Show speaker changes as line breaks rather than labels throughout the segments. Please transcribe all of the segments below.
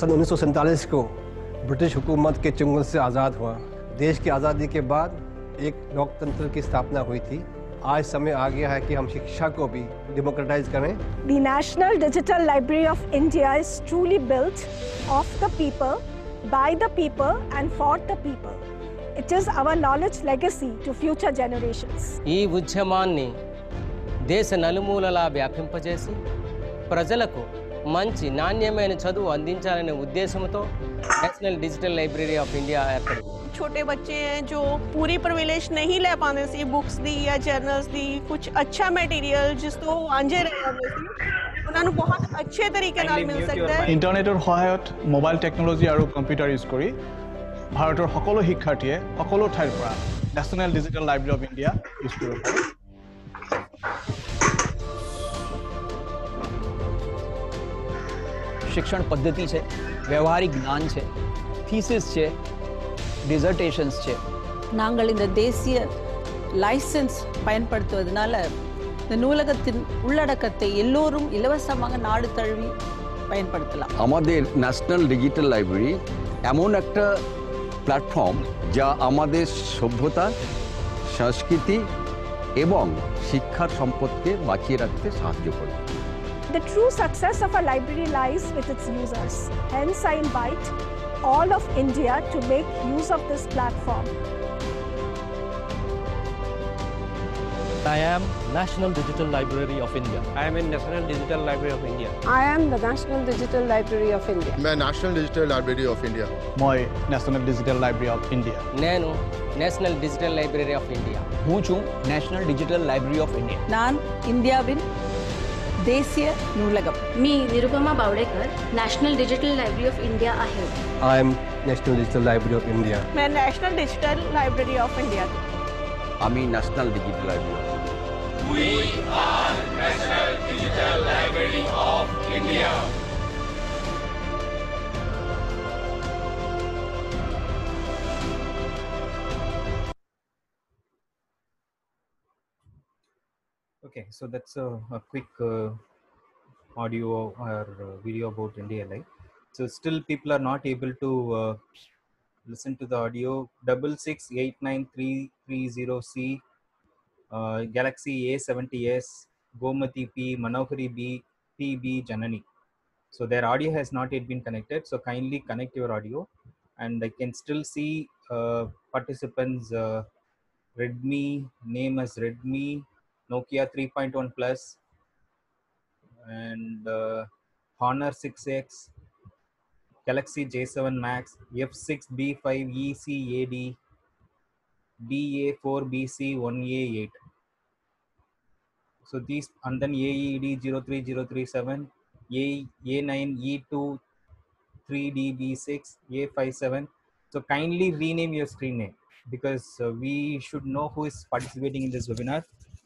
सन उन्नीस को ब्रिटिश हुकूमत के चुंगल से आज़ाद हुआ देश की आज़ादी के बाद एक लोकतंत्र की स्थापना हुई थी आज समय आ गया है कि हम शिक्षा को भी डेमोक्रेटाइज करें
The National Digital Library of India is truly built of the people, by the people, and for the people. It is our knowledge legacy to future generations.
ఈ ఉద్యమాన్ని దేశ నలుమూలలా వ్యాపింపజేసి ప్రజలకు मंच नाण्यम चलो अने उदेश national digital library of India एर्पड़ी
छोटे बच्चे हैं जो पूरी प्रविलेज नहीं ले पाते सी बुक्स दी या जर्नल्स दी कुछ अच्छा मटेरियल जिस तो आंजे रह जाते सी उन्हें तो बहुत अच्छे तरीके नाल मिल सकता है। इंटरनेट
और हायत मोबाइल टेक्नोलॉजी और कंप्यूटर यूज़ करी भारत और सकलो शिक्षार्थी सकलो ठाईर पर national digital library of India use करू
શિક્ષણ પદ્ધતિ છે વ્યવહારિક જ્ઞાન છે થીસિસ છે ડિઝર્ટેશન્સ છે
நாங்கள் இந்த தேசிய லைசன்ஸ் பயன்படுத்துவதனால இந்த நூலகத்தின் உள்ளடக்கத்தை எல்லோரும் இலவசமாக நாடு தழுவி பயன்படுத்தலாம்
আমাদের ন্যাশনাল ডিজিটাল লাইব্রেরি এমন একটা প্ল্যাটফর্ম যা আমাদের সভ্যতা সংস্কৃতি এবং শিক্ষার সম্পদকে বাঁচিয়ে রাখতে সাহায্য করে
The true success of a library lies with its users. Hence, I invite all of India to make use of this platform.
I am National Digital Library of India. I am in National Digital Library of India.
I am the National Digital Library of India.
मैं National Digital Library of India.
My National Digital Library of India.
Nano National Digital Library of India.
હું છું national digital library of India
naan India વિન देशीय नूलगम
मी Nirupama Bawdekar national digital library of India आहे.
I am national digital library of India
मैं national digital library of India
आम्ही national digital library we are National digital Library of India
Okay, so that's a, a quick uh, audio or uh, video about India So still people are not able to uh, listen to the audio. Double six eight nine three three zero C, uh, Galaxy A70s, Gomati P, Manohari B, PB Janani. So their audio has not yet been connected. So kindly connect your audio, and I can still see uh, participants. Redmi name as Redmi Nokia 3.1 Plus and uh, Honor 6X, Galaxy J7 Max, F6B5 ECAD, BA4BC1A8. So these and then AED 03037, A, A9E2 3DB6, A57. So kindly rename your screen name because uh, we should know who is participating in this webinar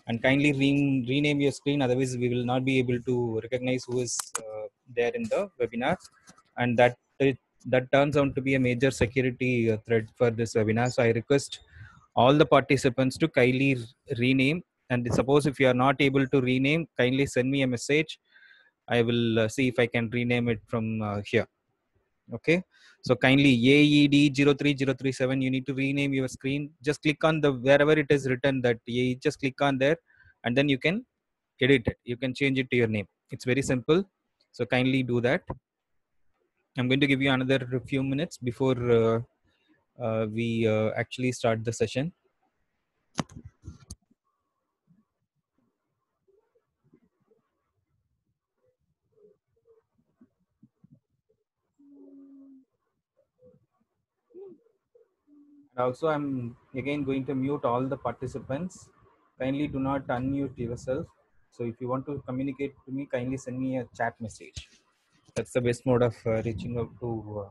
and kindly re- rename your screen otherwise we will not be able to recognize who is uh, there in the webinar. And that it, that turns out to be a major security uh, threat for this webinar. So i request all the participants to kindly rename. And suppose if you are not able to rename kindly send me a message. I will uh, see if i can rename it from uh, here. Okay so kindly aed 03037 you need to rename your screen. Just click on the wherever it is written that AE, just click on there and then you can edit it. You can change it to your name. It's very simple. So kindly do that. I'm going to give you another few minutes before uh, uh, we uh, actually start the session And also i'm again going to mute all the participants. Kindly do not unmute yourself. So if you want to communicate to me kindly send me a chat message. That's the best mode of uh, reaching out to uh,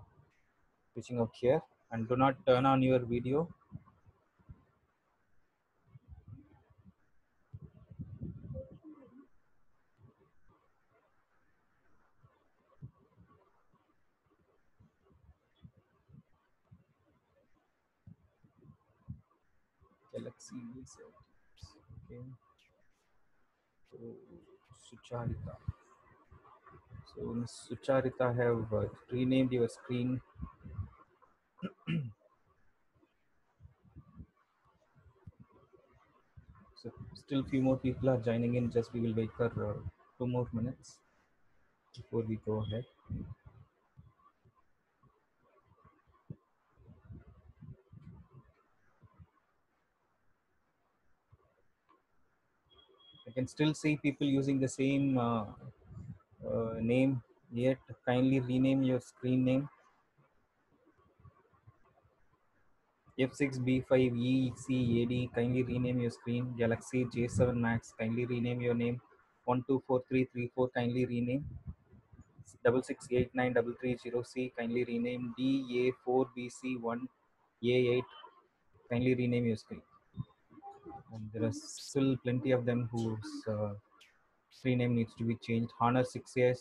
reaching out here. And do not turn on your video Galaxy research. Okay. So, Sucharita. So Ms. Sucharita have uh, renamed your so still few more people are joining in. Just we will wait for uh, two more minutes before we go ahead. Can still see people using the same uh, uh, name yet. Kindly rename your screen name. F6B5ECAD, kindly rename your screen. Galaxy J7 Max, kindly rename your name. 124334, kindly rename. 66893330C, kindly rename. DA4BC1A8, kindly rename your screen. And there are still plenty of them whose uh, screen name needs to be changed. Honor 6S,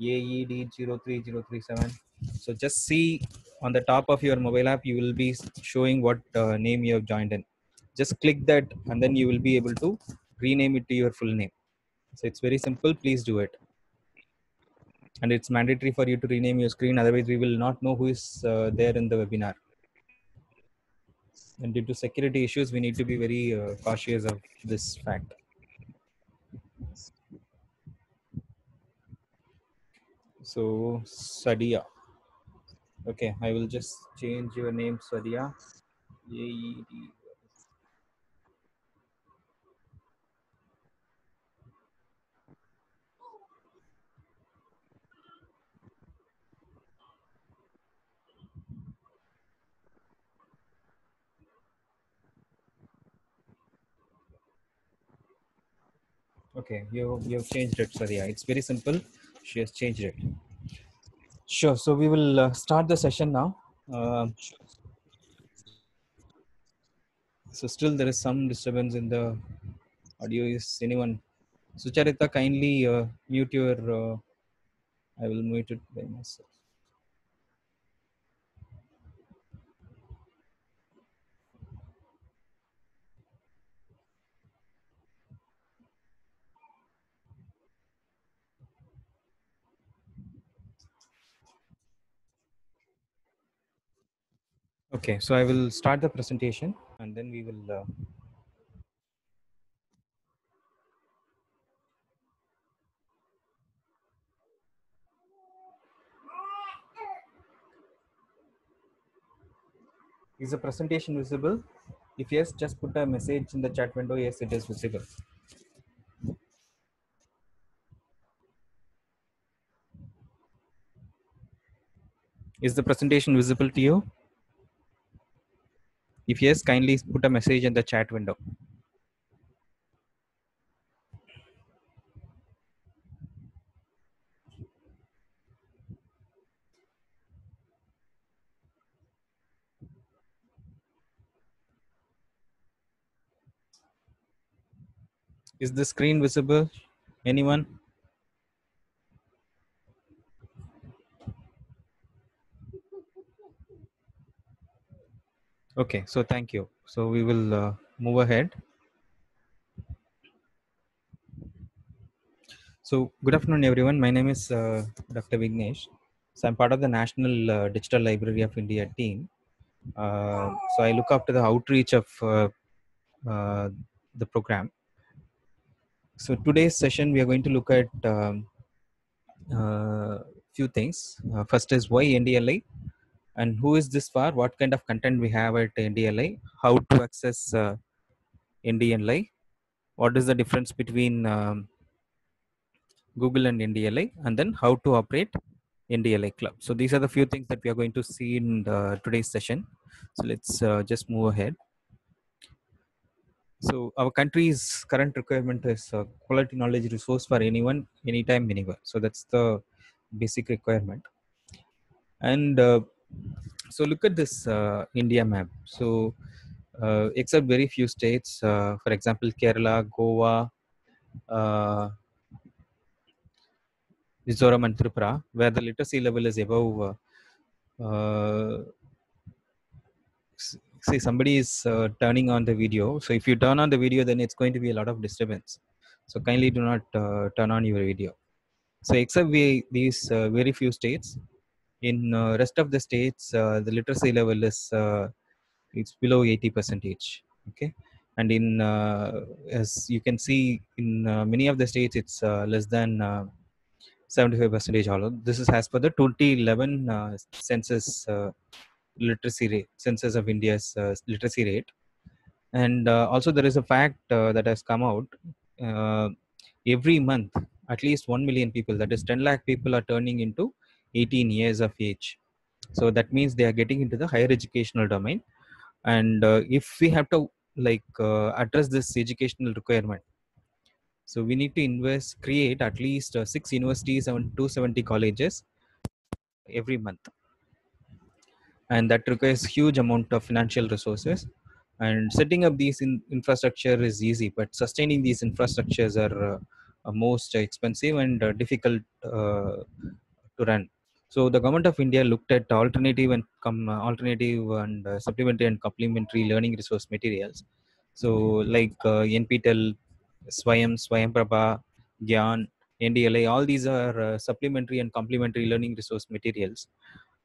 AED03037. So just see on the top of your mobile app, you will be showing what uh, name you have joined in. Just click that and then you will be able to rename it to your full name. So it's very simple. Please do it. And it's mandatory for you to rename your screen. Otherwise, we will not know who is uh, there in the webinar. And due to security issues, we need to be very uh, cautious of this fact. So Sadia. Okay, I will just change your name Sadia. Okay, you you have changed it, Sadia. It's very simple. She has changed it. Sure. So we will uh, start the session now. Um so still there is some disturbance in the audio. Is anyone? Sucharita, kindly uh, mute your. Uh, I will mute it by myself. Okay, so I will start the presentation and then we will. Uh, is the presentation visible? If yes, just put a message in the chat window. Yes, it is visible. Is the presentation visible to you? If yes, kindly put a message in the chat window. Is the screen visible? Anyone? Okay, so thank you. So we will uh, move ahead. So good afternoon, everyone. My name is uh, Dr. Vignesh. So I'm part of the National uh, Digital Library of India team. Uh, so I look after the outreach of uh, uh, the program. So today's session, we are going to look at um, few things. First is why NDLI and who is this for, what kind of content we have at NDLI, how to access uh, NDLI, what is the difference between um, Google and NDLI, and then how to operate NDLI Club. So these are the few things that we are going to see in the, today's session. So let's uh, just move ahead. So our country's current requirement is a quality knowledge resource for anyone, anytime, anywhere. So that's the basic requirement. And uh, so look at this uh, India map. So uh, except very few states, uh, for example, Kerala, Goa, Mizoram and Tripura, where the literacy level is above. Uh, see, somebody is uh, turning on the video. So if you turn on the video, then it's going to be a lot of disturbance. So kindly do not uh, turn on your video. So except we, these very few states, in uh, rest of the states, uh, the literacy level is uh, it's below 80 percentage. Okay, and in uh, as you can see in uh, many of the states, it's uh, less than uh, 75 percentage. All this is as per the 2011 uh, census literacy rate, census of India's literacy rate, and also there is a fact that has come out. Every month, at least 1 million people, that is 10 lakh people, are turning into 18 years of age. So that means they are getting into the higher educational domain. And uh, if we have to like uh, address this educational requirement, so we need to invest, create at least uh, six universities and 270 colleges every month. And that requires huge amount of financial resources. And setting up these in infrastructure is easy, but sustaining these infrastructures are uh, uh, most expensive and uh, difficult uh, to run. So the government of India looked at alternative and com- alternative and uh, supplementary and complementary learning resource materials. So like uh, NPTEL, Swayam, Swayam Prabha, Gyan, NDLA, all these are uh, supplementary and complementary learning resource materials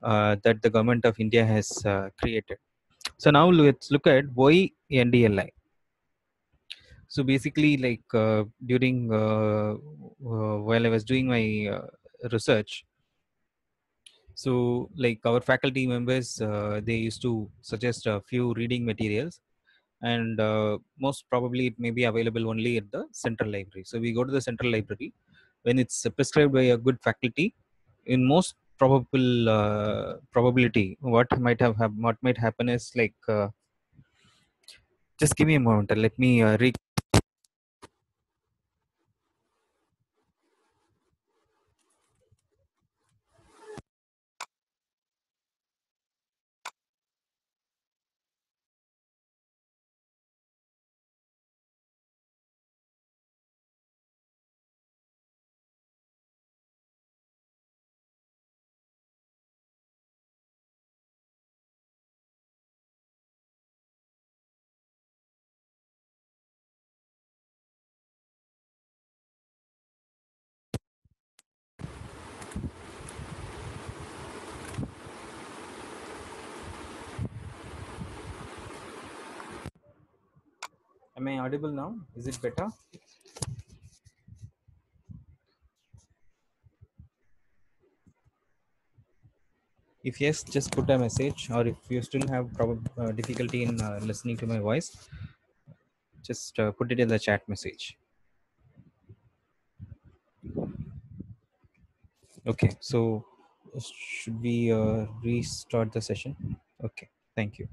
uh, that the government of India has uh, created. So now let's look at why NDLI. So basically, like uh, during uh, uh, while I was doing my uh, research, so like our faculty members, uh, they used to suggest a few reading materials, and uh, most probably it may be available only at the central library. So we go to the central library when it's prescribed by a good faculty. In most probable uh, probability, what might have hap- what might happen is like. Uh, just give me a moment. Let me uh, re- I audible now? Is it better? If yes, just put a message, or if you still have uh, difficulty in uh, listening to my voice, just uh, put it in the chat message. Okay, so uh, should we uh, restart the session? Okay, thank you.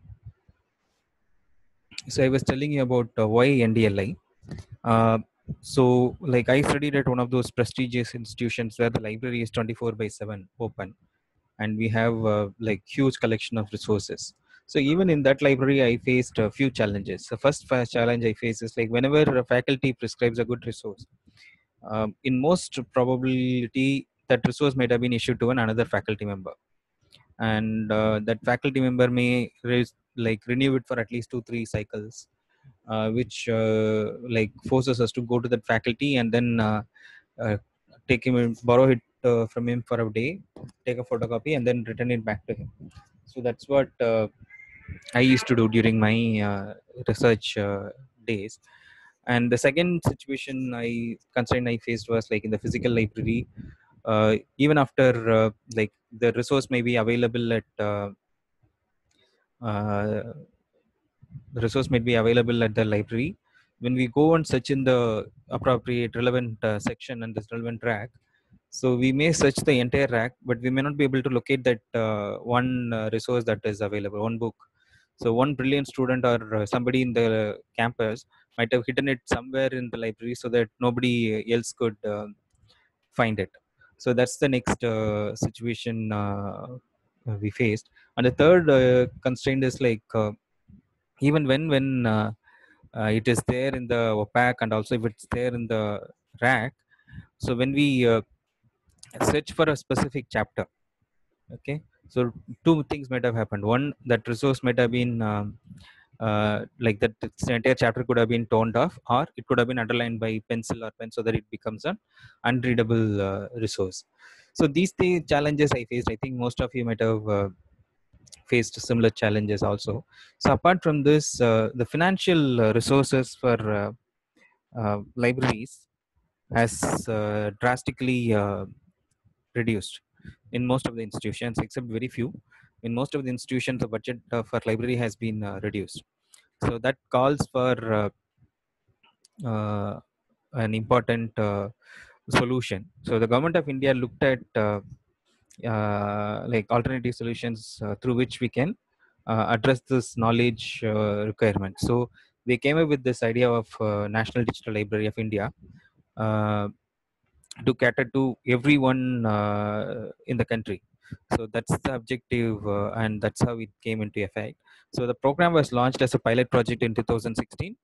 So I was telling you about uh, why NDLI. Uh, so like I studied at one of those prestigious institutions where the library is 24 by 7 open and we have uh, like huge collection of resources. So even in that library i faced a few challenges. The first challenge i face is like whenever a faculty prescribes a good resource um, in most probability that resource might have been issued to an another faculty member. And uh, that faculty member may raise, like renew it for at least two three cycles uh, which uh, like forces us to go to that faculty and then uh, uh, take him borrow it uh, from him for a day take a photocopy and then return it back to him. So that's what uh, i used to do during my research days. And the second situation i constraint i faced was like in the physical library even after like the resource may be available at the resource may be available at the library. When we go and search in the appropriate relevant uh, section and this relevant rack so we may search the entire rack but we may not be able to locate that uh, one uh, resource that is available one book. So one brilliant student or uh, somebody in the campus might have hidden it somewhere in the library so that nobody else could uh, find it. So that's the next uh, situation uh, we faced and the third uh, constraint is like uh, even when when uh, it is there in the OPAC and also if it's there in the rack so when we search for a specific chapter okay? So two things might have happened. One that resource might have been um, uh, like that entire chapter could have been toned off or it could have been underlined by pencil or pen so that it becomes an unreadable uh, resource. So these three challenges i faced. I think most of you might have uh, faced similar challenges also. So apart from this uh, the financial uh, resources for uh, uh, libraries has drastically reduced in most of the institutions except very few. In most of the institutions the budget for library has been reduced. So that calls for an important solution. So the government of india looked at like alternative solutions uh, through which we can uh, address this knowledge uh, requirement. So they came up with this idea of uh, national digital library of india uh, to cater to everyone uh, in the country. So that's the objective uh, and that's how it came into effect. So the program was launched as a pilot project in 2016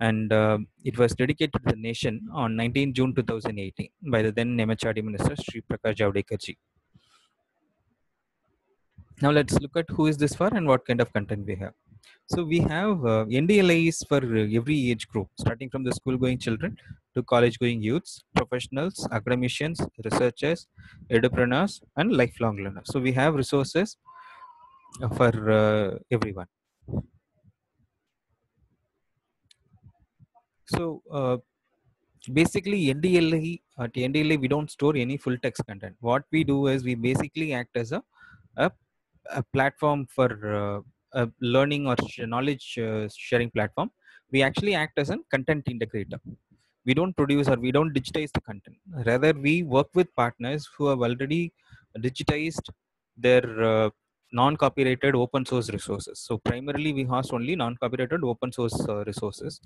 and uh, it was dedicated to the nation on 19 June 2018 by the then MHRD Minister Sri Prakash Javadekar ji. Now let's look at who is this for and what kind of content we have. So we have uh, NDLIs for every age group, starting from the school-going children to college-going youths, professionals, academicians, researchers, entrepreneurs, and lifelong learners. So we have resources for uh, everyone. So uh, basically NDLA at NDLA we don't store any full text content. What we do is we basically act as a a, a platform for uh, learning or knowledge uh, sharing platform. We actually act as a content integrator. We don't produce or we don't digitize the content. Rather, we work with partners who have already digitized their uh, non-copyrighted open source resources. So primarily we host only non-copyrighted open source uh, resources.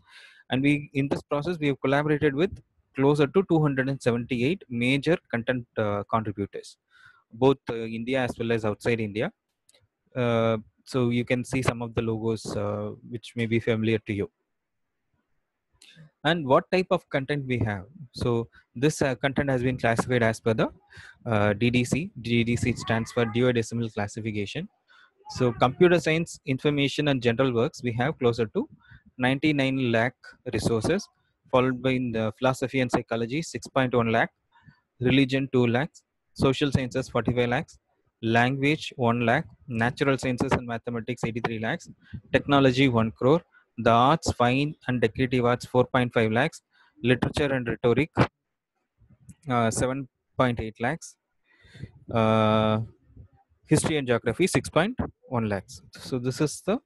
And we in this process we have collaborated with closer to 278 major content uh, contributors, both uh, India as well as outside India. Uh, so you can see some of the logos uh, which may be familiar to you. And what type of content we have? So this uh, content has been classified as per the uh, DDC. DDC stands for Dewey Decimal Classification. So computer science, information and general works, we have closer to 99 lakh resources, followed by philosophy and psychology, 6.1 lakh, religion 2 lakhs, social sciences 45 lakhs, language 1 lakh, natural sciences and mathematics 83 lakhs, technology 1 crore, the arts, fine and decorative arts 4.5 lakhs, literature and rhetoric uh, 7.8 lakhs, uh, history and geography 6.1 lakhs. So this is the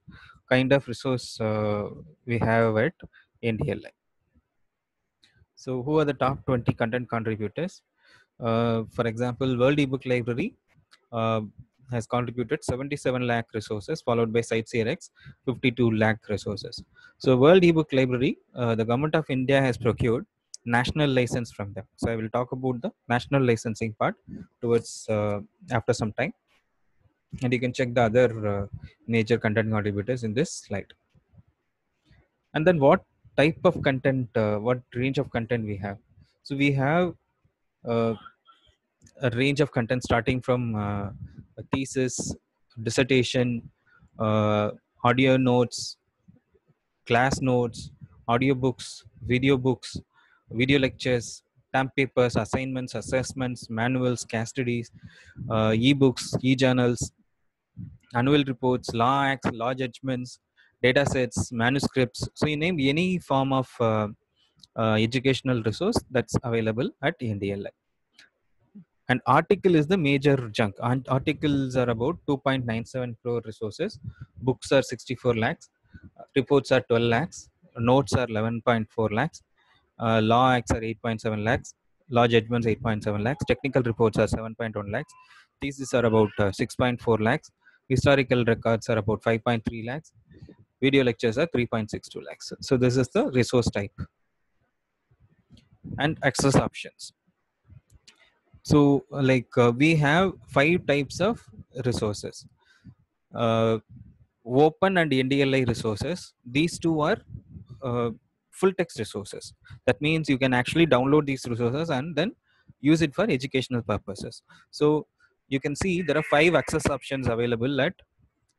kind of resource uh, we have at NDLI. So who are the top 20 content contributors? Uh, for example, World eBook Library has contributed 77 lakh resources, followed by CiteSeerX 52 lakh resources. So World eBook Library, uh, the government of India has procured national license from them. So I will talk about the national licensing part towards uh, after some time. And you can check the other uh, major content contributors in this slide. And then what type of content, uh, what range of content we have? So we have uh, a range of content starting from uh, a thesis, dissertation, uh, audio notes, class notes, audio books, video books, video lectures, stamp papers, assignments, assessments, manuals, case studies, uh, e-books, e-journals, annual reports, law acts, law judgments, data sets, manuscripts. So you name any form of uh, uh, educational resource that's available at NDLI. And article is the major junk Art- articles are about 2.97 crore resources. Books are 64 lakhs. uh, Reports are 12 lakhs. Notes are 11.4 lakhs. Uh, law acts are 8.7 lakhs. Law judgments 8.7 lakhs. Technical reports are 7.1 lakhs. Theses are about uh, 6.4 lakhs. Historical records are about 5.3 lakhs. Video lectures are 3.62 lakhs. So this is the resource type and access options. So like uh, we have five types of resources. Uh, open and NDLI resources. These two are uh, full text resources. That means you can actually download these resources and then use it for educational purposes. So you can see there are five access options available at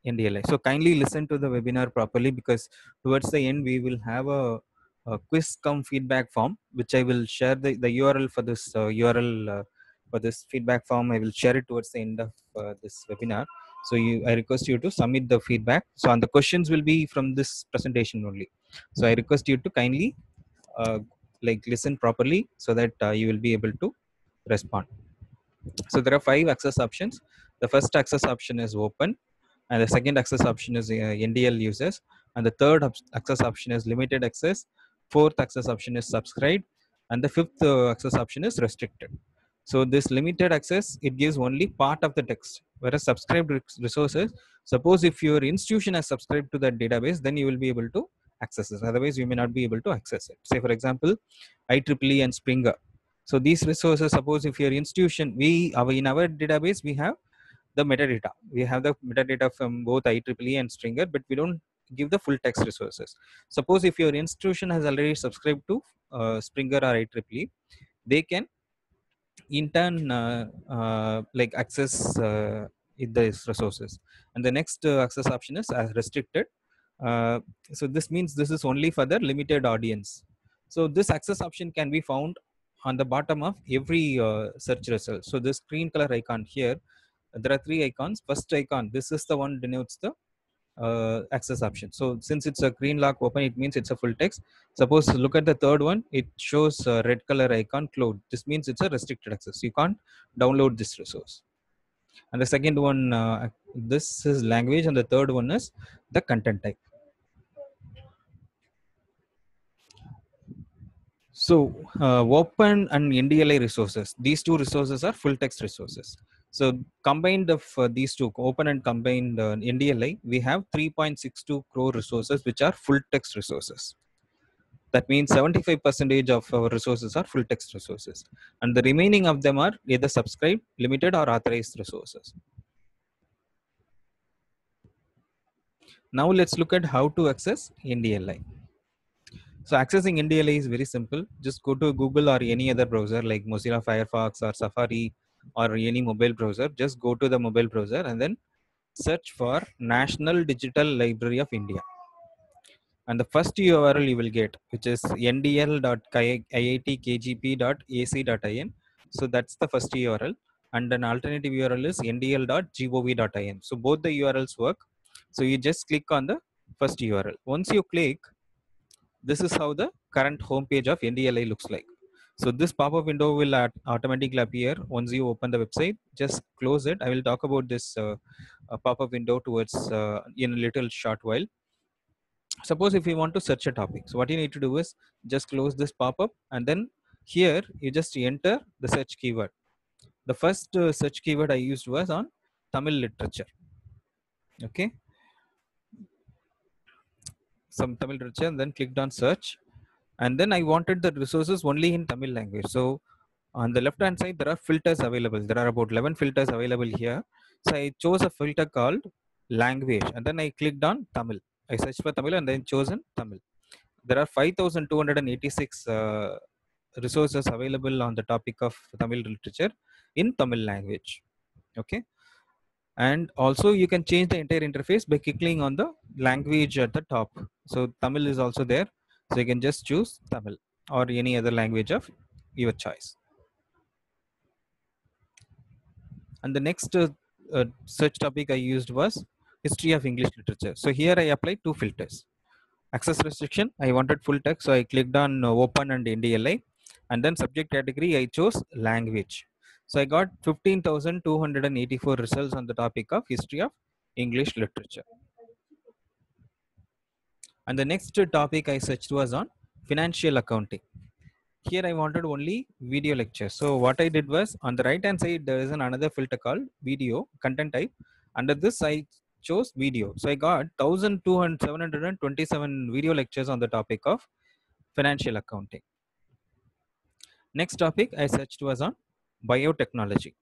NDLI. So kindly listen to the webinar properly because towards the end we will have a, a quiz come feedback form which I will share the, the URL for this uh, URL uh, for this feedback form. I will share it towards the end of uh, this webinar. So you, I request you to submit the feedback. So and the questions will be from this presentation only. So I request you to kindly uh, like listen properly so that uh, you will be able to respond. So there are five access options. The first access option is open, and the second access option is uh, NDL users, and the third access option is limited access. Fourth access option is subscribe, and the fifth uh, access option is restricted. So this limited access it gives only part of the text, whereas subscribed resources. Suppose if your institution has subscribed to that database, then you will be able to access it. Otherwise, you may not be able to access it. Say for example, IEEE and Springer so these resources suppose if your institution we our in our database we have the metadata we have the metadata from both IEEE and Springer but we don't give the full text resources suppose if your institution has already subscribed to uh, Springer or IEEE they can in turn uh, uh, like access uh, these resources and the next access option is uh, restricted so this means this is only for the limited audience so this access option can be found on the bottom of every uh, search result. So this green color icon here, there are three icons. First icon, this is the one denotes the uh, access option. So since it's a green lock open, it means it's a full text. Suppose look at the third one, it shows a red color icon closed. This means it's a restricted access. You can't download this resource. And the second one, uh, this is language, and the third one is the content type. So uh, open and NDLI resources, these two resources are full text resources. So combined of uh, these two, open and combined uh, NDLI, we have 3.62 crore resources which are full text resources. That means 75% of our resources are full text resources. And the remaining of them are either subscribed, limited or authorized resources. Now let's look at how to access NDLI. So accessing NDLI is very simple. Just go to Google or any other browser like Mozilla Firefox or Safari or any mobile browser. Just go to the mobile browser and then search for National Digital Library of India. And the first URL you will get, which is ndl.iitkgp.ac.in. So that's the first URL. And an alternative URL is ndl.gov.in. So both the URLs work. So you just click on the first URL. Once you click, this is how the current homepage of NDLI looks like. So this pop-up window will automatically appear once you open the website. Just close it. I will talk about this uh, uh, pop-up window towards uh, in a little short while. Suppose if you want to search a topic, so what you need to do is just close this pop-up and then here you just enter the search keyword. The first uh, search keyword I used was on Tamil literature. Okay, some Tamil literature and then clicked on search. And then I wanted the resources only in Tamil language. So on the left hand side, there are filters available. There are about 11 filters available here. So I chose a filter called language and then I clicked on Tamil. I searched for Tamil and then chosen Tamil. There are 5,286 uh, resources available on the topic of Tamil literature in Tamil language. Okay and also you can change the entire interface by clicking on the language at the top so tamil is also there so you can just choose tamil or any other language of your choice. And the next uh, uh, search topic i used was history of english literature. So here i applied two filters. Access restriction i wanted full text so i clicked on uh, open and ndli and then subject category i chose language. So I got 15,284 results on the topic of history of English literature. And the next topic I searched was on financial accounting. Here I wanted only video lecture. So what I did was on the right hand side, there is an another filter called video content type. Under this, I chose video. So I got 1,727 video lectures on the topic of financial accounting. Next topic I searched was on biotechnology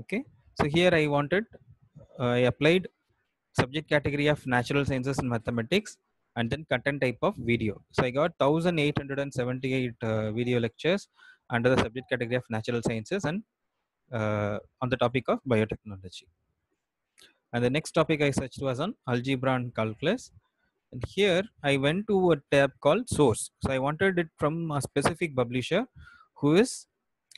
okay so here i wanted uh, i applied subject category of natural sciences and mathematics and then content type of video so i got 1878 uh, video lectures under the subject category of natural sciences and uh, on the topic of biotechnology And the next topic I searched was on algebra and calculus. And here I went to a tab called source. So I wanted it from a specific publisher who is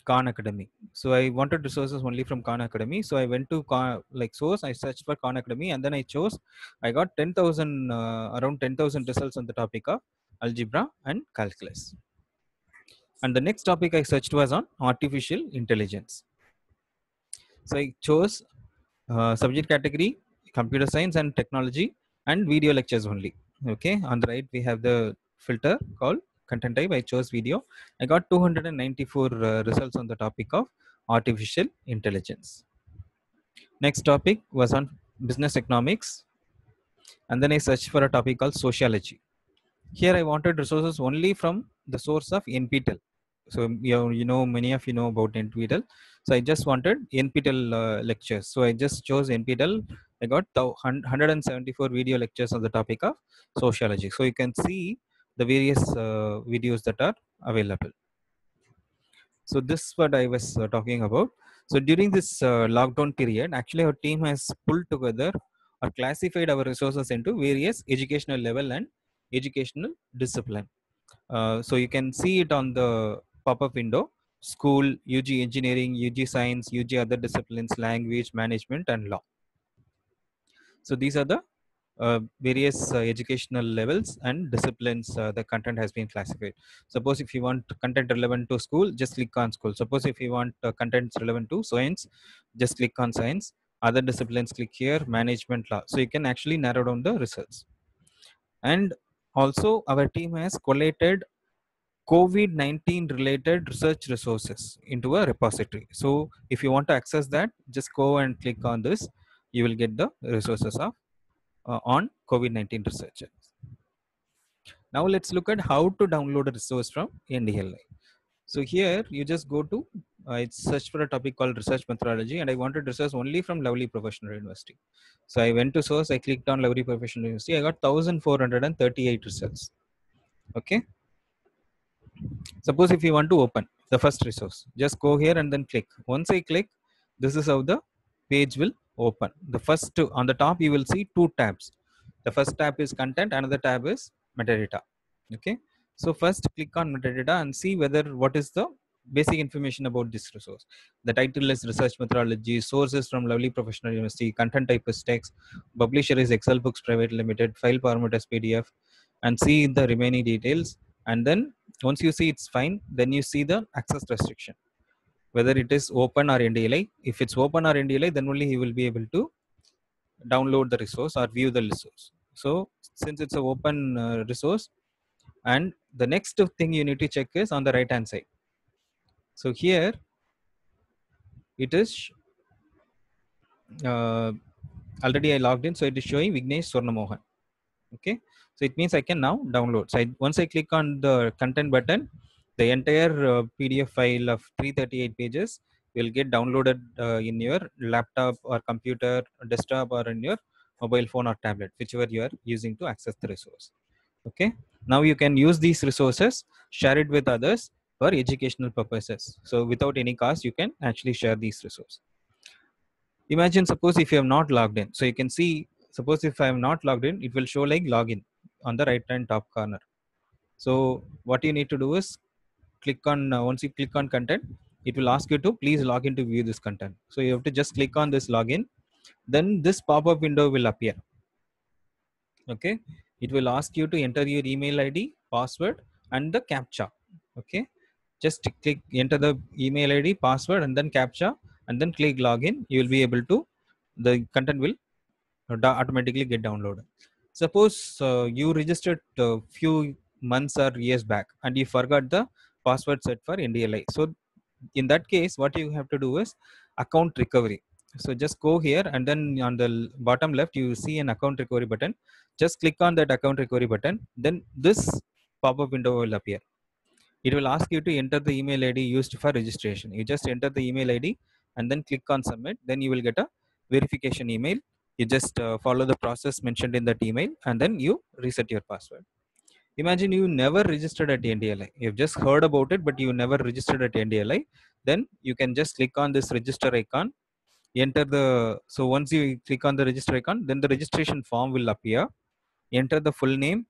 Khan Academy. So I wanted resources only from Khan Academy. So I went to Khan, like source, I searched for Khan Academy and then I chose, I got 10,000, uh, around 10,000 results on the topic of algebra and calculus. And the next topic I searched was on artificial intelligence. So I chose uh, subject category, computer science and technology and video lectures only. Okay, on the right we have the filter called content type. I chose video. I got 294 uh, results on the topic of artificial intelligence. Next topic was on business economics. And then I searched for a topic called sociology. Here I wanted resources only from the source of NPTEL. So you know, many of you know about NPTEL. So I just wanted NPTEL uh, lectures. So I just chose NPTEL. I got 174 video lectures on the topic of sociology. So you can see the various uh, videos that are available. So this is what I was uh, talking about. So during this uh, lockdown period, actually our team has pulled together or classified our resources into various educational level and educational discipline. Uh, so you can see it on the pop-up window, school, UG engineering, UG science, UG other disciplines, language, management and law. So these are the uh, various uh, educational levels and disciplines uh, the content has been classified. Suppose if you want content relevant to school, just click on school. Suppose if you want uh, content relevant to science, just click on science. Other disciplines, click here, management law. So you can actually narrow down the results. And also our team has collated COVID-19 related research resources into a repository. So if you want to access that, just go and click on this. You will get the resources of uh, on COVID-19 researchers. Now let's look at how to download a resource from NDLI. So here you just go to, uh, it's search for a topic called research methodology and I wanted research only from Lovely Professional University. So I went to source, I clicked on Lovely Professional University, I got 1438 results. Okay. Suppose if you want to open the first resource, just go here and then click. Once I click, this is how the page will open. The first two, on the top, you will see two tabs. The first tab is content, another tab is metadata. Okay. So first click on metadata and see whether what is the basic information about this resource. The title is research methodology, sources from Lovely Professional University, content type is text, publisher is Excel Books Private Limited, file format as PDF, and see the remaining details. And then once you see it's fine, then you see the access restriction whether it is open or NDLI. If it's open or NDLI, then only he will be able to download the resource or view the resource. So since it's an open uh, resource, and the next thing you need to check is on the right hand side. So here it is uh, already I logged in, so it is showing Vignesh Swarnamohan. Okay, so it means I can now download. So I, once I click on the content button, the entire uh, PDF file of 338 pages will get downloaded uh, in your laptop or computer, desktop, or in your mobile phone or tablet, whichever you are using to access the resource. Okay. Now you can use these resources, share it with others for educational purposes. So without any cost, you can actually share these resources. Imagine suppose if you have not logged in. So you can see, suppose if I am not logged in, it will show like login on the right hand top corner. So what you need to do is click on, uh, once you click on content, it will ask you to please log in to view this content. So you have to just click on this login. Then this pop-up window will appear. Okay. It will ask you to enter your email ID, password, and the CAPTCHA. Okay. Just click enter the email ID, password, and then CAPTCHA, and then click login. You will be able to, the content will automatically get downloaded. Suppose uh, you registered a few months or years back and you forgot the password set for NDLI. So in that case, what you have to do is account recovery. So just go here and then on the bottom left, you see an account recovery button. Just click on that account recovery button. Then this pop-up window will appear. It will ask you to enter the email ID used for registration. You just enter the email ID and then click on submit. Then you will get a verification email. You just uh, follow the process mentioned in that email and then you reset your password. Imagine you never registered at NDLI. You've just heard about it, but you never registered at NDLI. Then you can just click on this register icon. enter the so once you click on the register icon then the registration form will appear enter the full name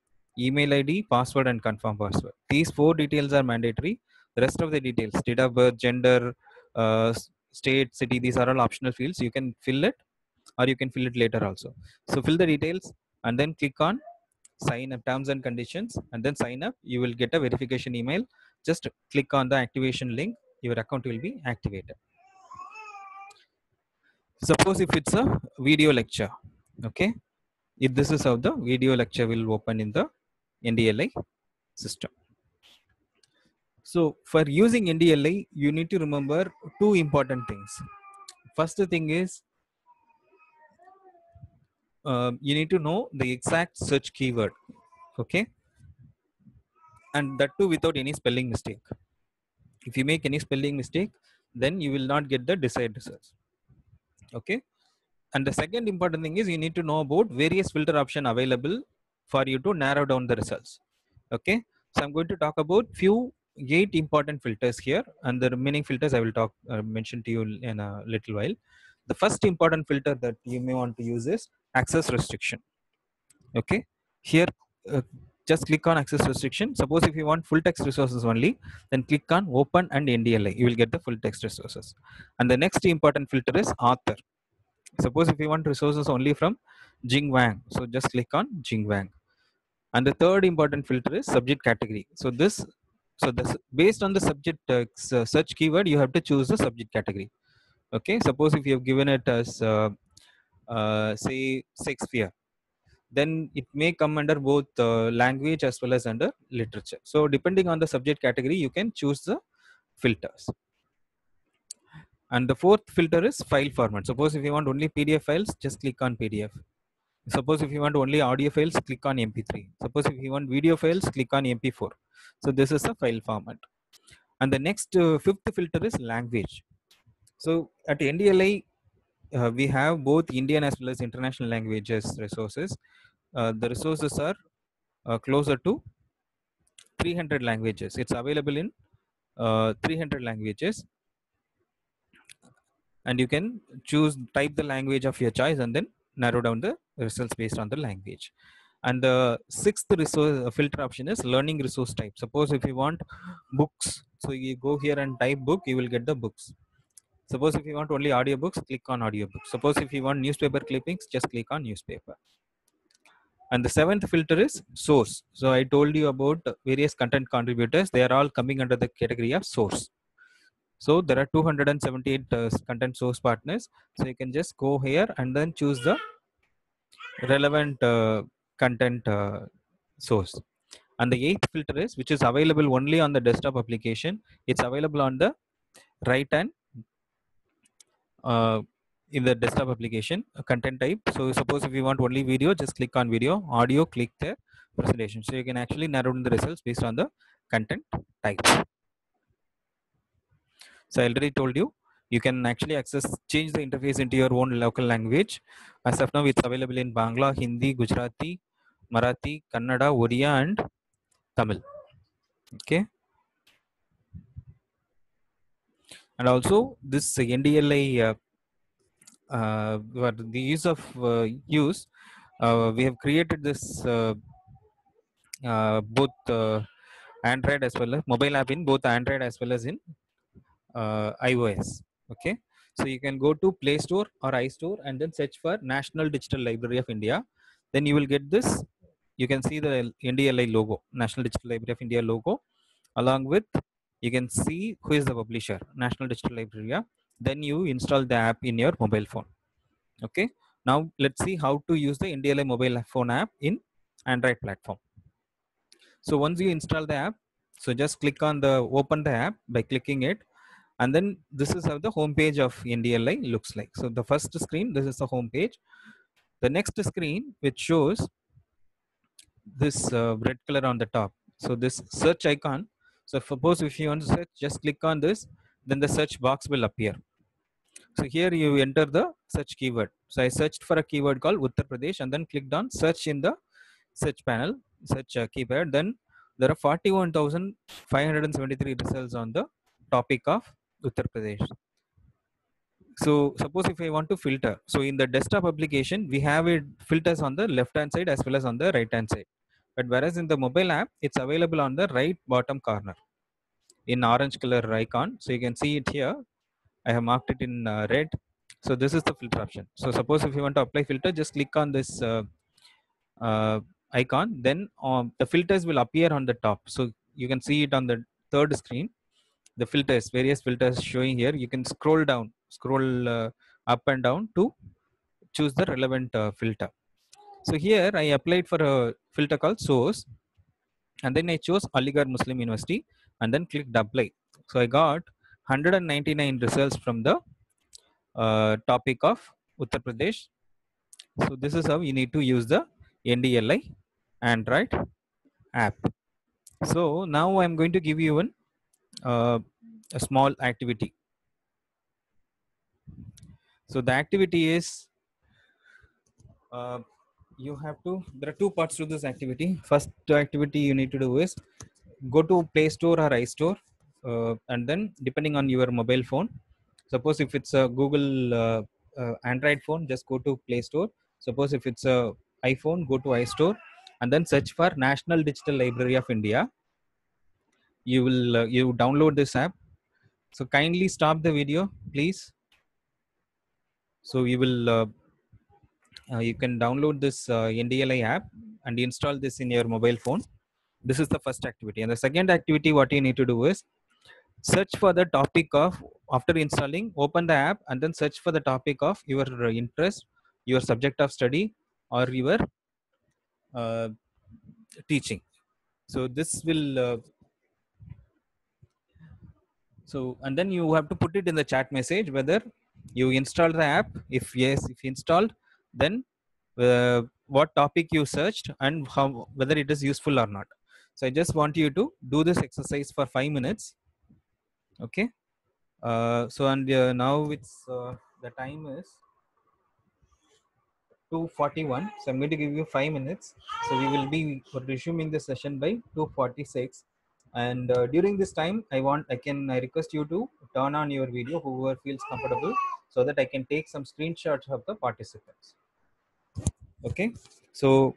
email id password and confirm password these four details are mandatory the rest of the details date of birth gender uh, state city these are all optional fields you can fill it or you can fill it later also so fill the details and then click on sign up terms and conditions and then sign up. You will get a verification email. Just click on the activation link. Your account will be activated. Suppose if it's a video lecture okay? If this is how the video lecture will open in the ndli system. So for using ndli you need to remember two important things. First thing is uh, you need to know the exact search keyword okay? And that too without any spelling mistake. If you make any spelling mistake then you will not get the desired results okay? And the second important thing is you need to know about various filter option available for you to narrow down the results okay? So i'm going to talk about few eight important filters here and the remaining filters i will talk uh, mention to you in a little while. The first important filter that you may want to use is access restriction. Okay? Here uh, just click on access restriction. Suppose if you want full text resources only then click on open and ndli you will get the full text resources. And the next important filter is author. Suppose if you want resources only from jing wang so just click on jing wang and the third important filter is subject category. So this so this based on the subject uh, search keyword you have to choose the subject category. Okay? Suppose if you have given it as uh, uh, say shakespeare then it may come under both uh, language as well as under literature. So depending on the subject category you can choose the filters. And the fourth filter is file format. Suppose if you want only pdf files just click on pdf suppose if you want only audio files click on mp3 suppose if you want video files click on mp4 so this is a file format. And the next uh, fifth filter is language. So at ndli uh, we have both indian as well as international languages resources. Uh, the resources are uh, closer to 300 languages. It's available in uh, 300 languages. And you can choose type the language of your choice and then narrow down the results based on the language. And the sixth resource uh, filter option is learning resource type. Suppose if you want books so you go here and type book you will get the books suppose if you want only audiobooks click on audiobooks. Suppose if you want newspaper clippings just click on newspaper. And the seventh filter is source. So i told you about various content contributors. They are all coming under the category of source. So there are 278 uh, content source partners. So you can just go here and then choose the relevant uh, content uh, source. And the eighth filter is which is available only on the desktop application. It's available on the right hand uh, in the desktop application content type. So suppose if you want only video just click on video. Audio click the presentation. So you can actually narrow down the results based on the content type so i already told you you can actually access change the interface into your own local language. As of now it's available in bangla hindi gujarati marathi kannada oriya and tamil. Okay and also this ndli uh, uh, the use of uh, use uh, we have created this uh, uh, both uh, android as well as mobile app in both android as well as in uh, ios okay? So you can go to play store or istore and then search for national digital library of india. Then you will get this. You can see the ndli logo national digital library of india logo along with you can see who is the publisher national digital library then you install the app in your mobile phone okay? Now let's see how to use the ndli mobile phone app in android platform. So once you install the app so just click on the open the app by clicking it and then this is how the home page of ndli looks like. So the first screen this is the home page. The next screen which shows this uh, red color on the top. So this search icon so suppose if you want to search just click on this then the search box will appear. So here you enter the search keyword. So i searched for a keyword called uttar pradesh and then clicked on search in the search panel search uh, keyword. Then there are 41573 results on the topic of uttar pradesh. So suppose if I want to filter, so in the desktop application, we have it filters on the left hand side as well as on the right hand side. But whereas in the mobile app, it's available on the right bottom corner in orange color icon. So you can see it here. I have marked it in uh, red. So this is the filter option. So suppose if you want to apply filter, just click on this uh, uh, icon. Then um, the filters will appear on the top. So you can see it on the third screen. The filters, various filters showing here. You can scroll down, scroll uh, up and down to choose the relevant uh, filter. So here I applied for a filter called source and then I chose Aligarh Muslim University and then clicked apply. So I got 199 results from the uh, topic of Uttar Pradesh. So this is how you need to use the NDLI Android app. So now I'm going to give you an, uh, a small activity. So the activity is uh, you have to there are two parts to this activity. First activity you need to do is go to play store or istore uh, and then depending on your mobile phone. Suppose if it's a google uh, uh, android phone just go to play store. Suppose if it's a iphone go to istore and then search for national digital library of india. You will uh, you download this app. So kindly stop the video please. So you will uh, you can download this uh, NDLI app and install this in your mobile phone. This is the first activity. And the second activity, what you need to do is search for the topic of, after installing, open the app and then search for the topic of your uh, interest, your subject of study, or your uh, teaching. So this will uh, so and then you have to put it in the chat message whether you installed the app if yes if installed then uh, what topic you searched and how whether it is useful or not. So i just want you to do this exercise for five minutes. Okay? Uh, so and uh, now it's uh, the time is 241 so i'm going to give you five minutes. So we will be resuming the session by 246 and uh, during this time i want i can i request you to turn on your video whoever feels comfortable so that i can take some screenshots of the participants okay. So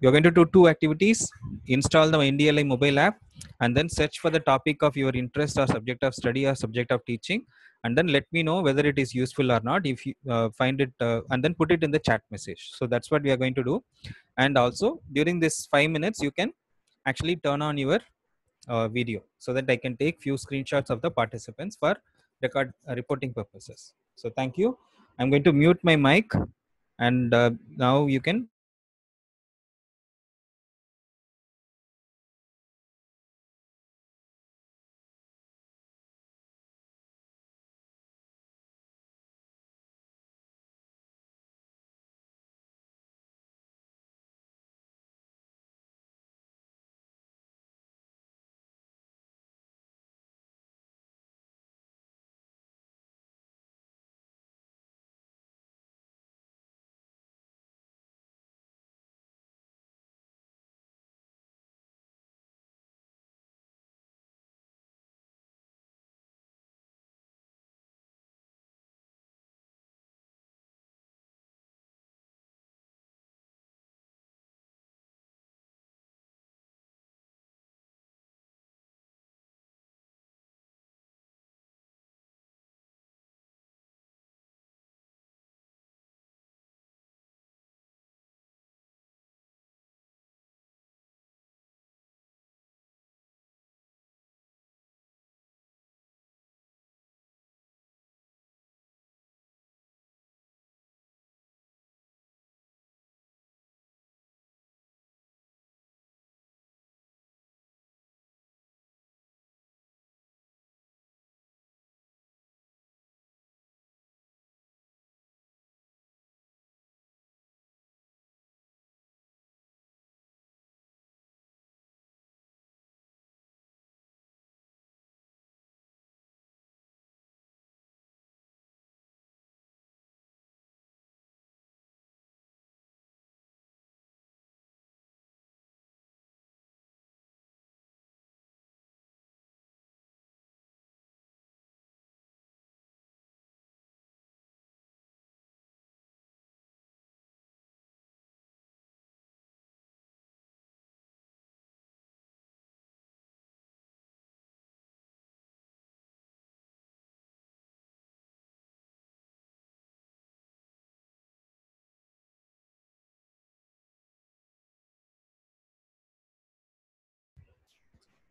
you're going to do two activities. Install the ndli mobile app and then search for the topic of your interest or subject of study or subject of teaching. And then let me know whether it is useful or not. If you uh, find it uh, and then put it in the chat message. So that's what we are going to do. And also during this five minutes you can actually turn on your uh, video so that I can take few screenshots of the participants for record uh, reporting purposes. So thank you. I'm going to mute my mic and uh, now you can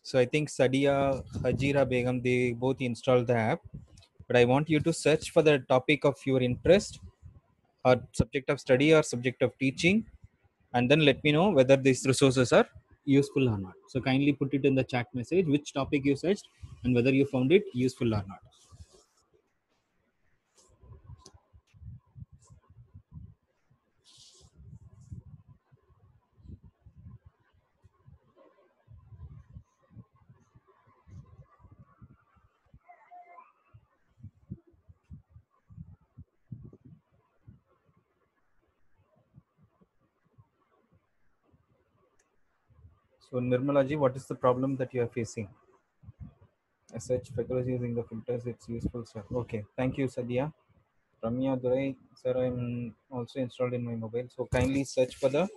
So I think Sadia, Hajira Begum, they both installed the app. But I want you to search for the topic of your interest or subject of study or subject of teaching and then let me know whether these resources are useful or not. So kindly put it in the chat message which topic you searched and whether you found it useful or not. So Nirmalaji, what is the problem that you are facing? I search factors using the filters, it's useful, sir. Okay, thank you, Sadia. Ramya Durai, sir, I'm also installed in my mobile. So kindly search for the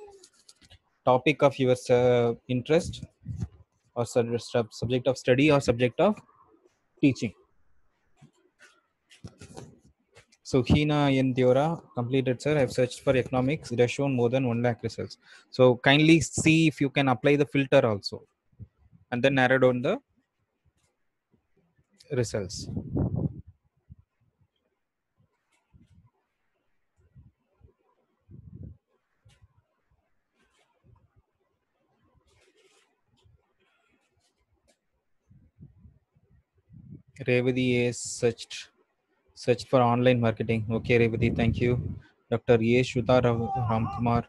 topic of your uh, interest or sub- sub- subject of study or subject of teaching. So Hina Yendiora completed, sir. I've searched for economics. It has shown more than 1 lakh results. So kindly see if you can apply the filter also and then narrow down the results. Revati is searched searched for online marketing. Okay, Revati, thank you. Dr. A. Shudha Ramkumar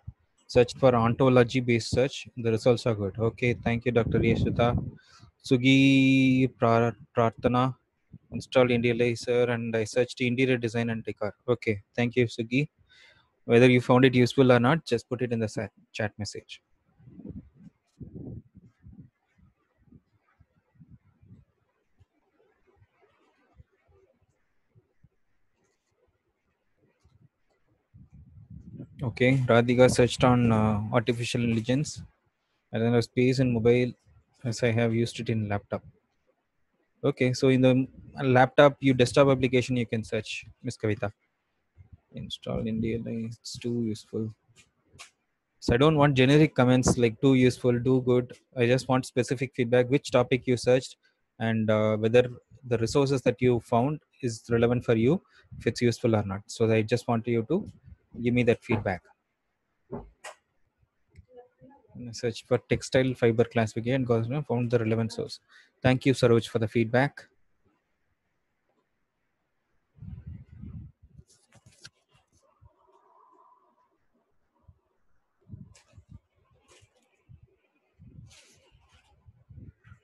search for ontology based search. The results are good. Okay, thank you, Dr. A. Shudha. Sugi Pra- Prarthana installed Indializer and I searched interior design and decor. Okay, thank you, Sugi. Whether you found it useful or not, just put it in the chat message. Okay, Radhika searched on uh, artificial intelligence and then a space in mobile as I have used it in laptop. Okay, so in the laptop, you desktop application, you can search Miss Kavita. Install India, it's too useful. So I don't want generic comments like too useful, do good. I just want specific feedback, which topic you searched and uh, whether the resources that you found is relevant for you, if it's useful or not. So I just want you to give me that feedback. Search for textile fiber classification and found the relevant source. Thank you, Saroj, for the feedback.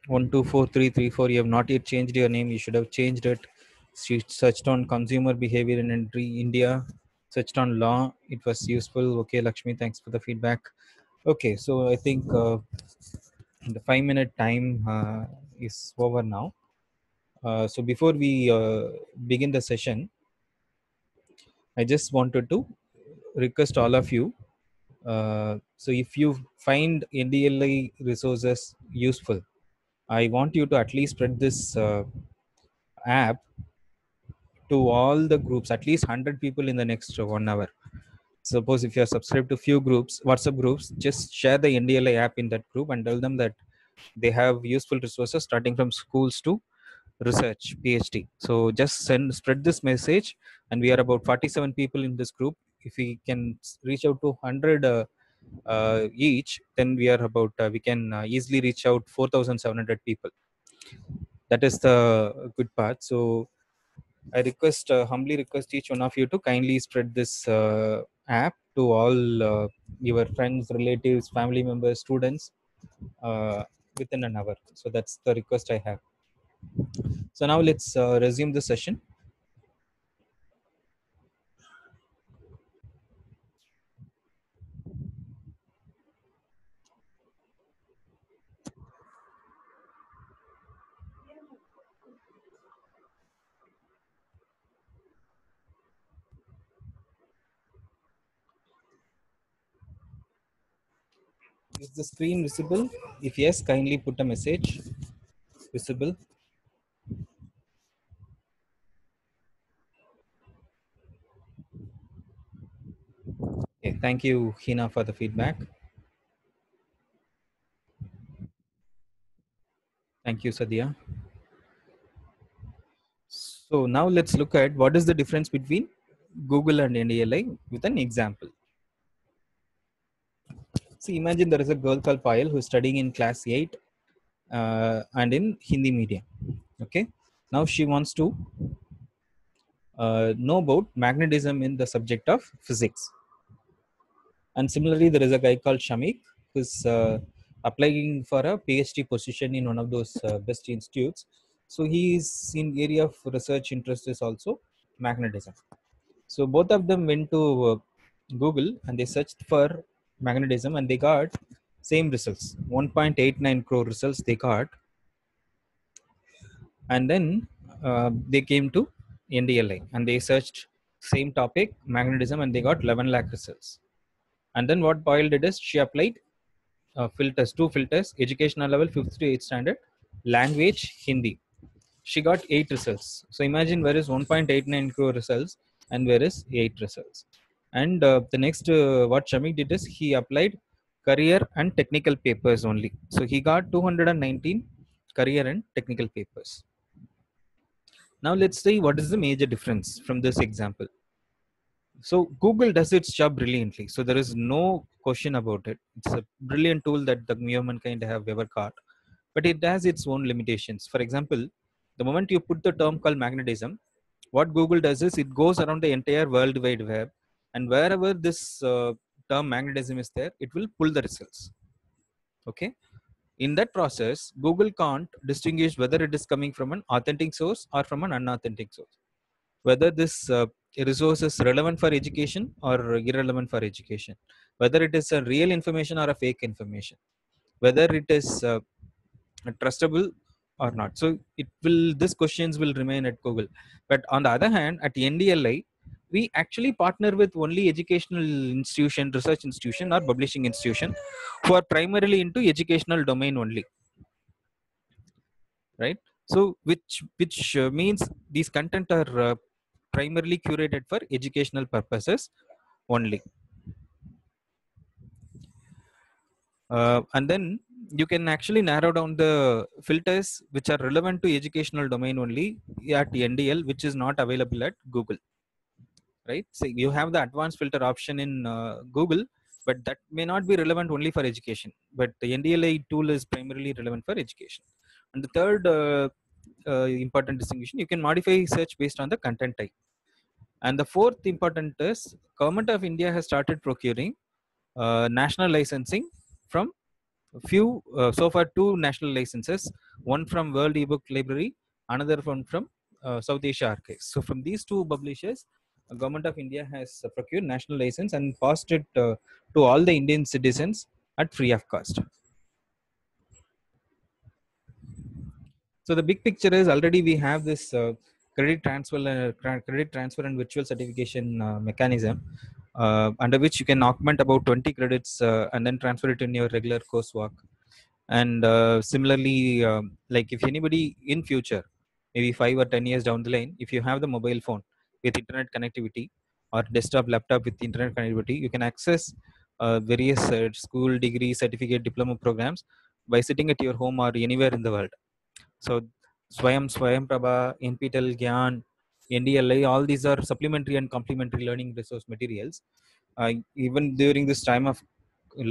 one two four three three four you have not yet changed your name you should have changed it she searched on consumer behavior in india searched on law. It was useful. Okay lakshmi thanks for the feedback. Okay so i think uh, the five minute time uh, is over now. Uh, so before we uh, begin the session i just wanted to request all of you uh, so if you find ndli resources useful I want you to at least spread this uh, app to all the groups, at least 100 people in the next one hour. Suppose if you are subscribed to few groups, WhatsApp groups, just share the NDLI app in that group and tell them that they have useful resources starting from schools to research, PhD. So just send, spread this message, and we are about 47 people in this group. If we can reach out to 100 uh, uh, each, then we are about uh, we can uh, easily reach out 4,700 people. That is the good part. So I request uh, humbly request each one of you to kindly spread this uh, app to all uh, your friends, relatives, family members, students uh, within an hour. So that's the request I have. So now let's uh, resume the session. Is the screen visible? If yes, kindly put a message. Visible. Okay, thank you, Hina, for the feedback. Thank you, Sadia. So now let's look at what is the difference between Google and NDLI with an example. Imagine there is a girl called Payal who is studying in class 8 uh, and in Hindi medium. Okay. Now she wants to uh, know about magnetism in the subject of physics. And similarly, there is a guy called Shamik who's uh, applying for a PhD position in one of those uh, best institutes. So he is in area of research interest is also magnetism. So both of them went to uh, Google and they searched for magnetism and they got same results. 1.89 crore results they got. And then uh, they came to ndli and they searched same topic magnetism and they got 11 lakh results. And then what Payal did is she applied uh, filters two filters educational level 5th to 8th standard language hindi. She got eight results. So imagine where is 1.89 crore results and where is eight results and uh, the next uh, what Shamik did is he applied career and technical papers only. So he got 219 career and technical papers. Now let's see what is the major difference from this example. So Google does its job brilliantly. So there is no question about it. It's a brilliant tool that the humankind have ever got, but it has its own limitations. For example, the moment you put the term called magnetism, what Google does is it goes around the entire world wide web and wherever this uh, term magnetism is there it will pull the results. Okay? In that process google can't distinguish whether it is coming from an authentic source or from an unauthentic source. Whether this uh, resource is relevant for education or irrelevant for education. Whether it is a real information or a fake information. Whether it is uh, trustable or not. So it will these questions will remain at google. But on the other hand at ndli we actually partner with only educational institution research institution or publishing institution who are primarily into educational domain only. Right? So which which uh, means these content are uh, primarily curated for educational purposes only. Uh, and then you can actually narrow down the filters which are relevant to educational domain only at ndl which is not available at google right? So you have the advanced filter option in uh, google but that may not be relevant only for education. But the ndli tool is primarily relevant for education. And the third uh, uh, important distinction you can modify search based on the content type. And the fourth important is government of india has started procuring uh, national licensing from few uh, so far two national licenses one from world ebook library another one from uh, south asia archives. So from these two publishers government of india has uh, procured national license and passed it uh, to all the indian citizens at free of cost. So the big picture is already we have this uh, credit transfer uh, credit transfer and virtual certification uh, mechanism uh, under which you can augment about 20 credits and then transfer it in your regular coursework and similarly um, like if anybody in future maybe 5 or 10 years down the line if you have the mobile phone with internet connectivity or desktop laptop with internet connectivity you can access uh, various uh, school degree certificate diploma programs by sitting at your home or anywhere in the world. So swayam swayam prabha nptel gyan ndli all these are supplementary and complementary learning resource materials. Uh, even during this time of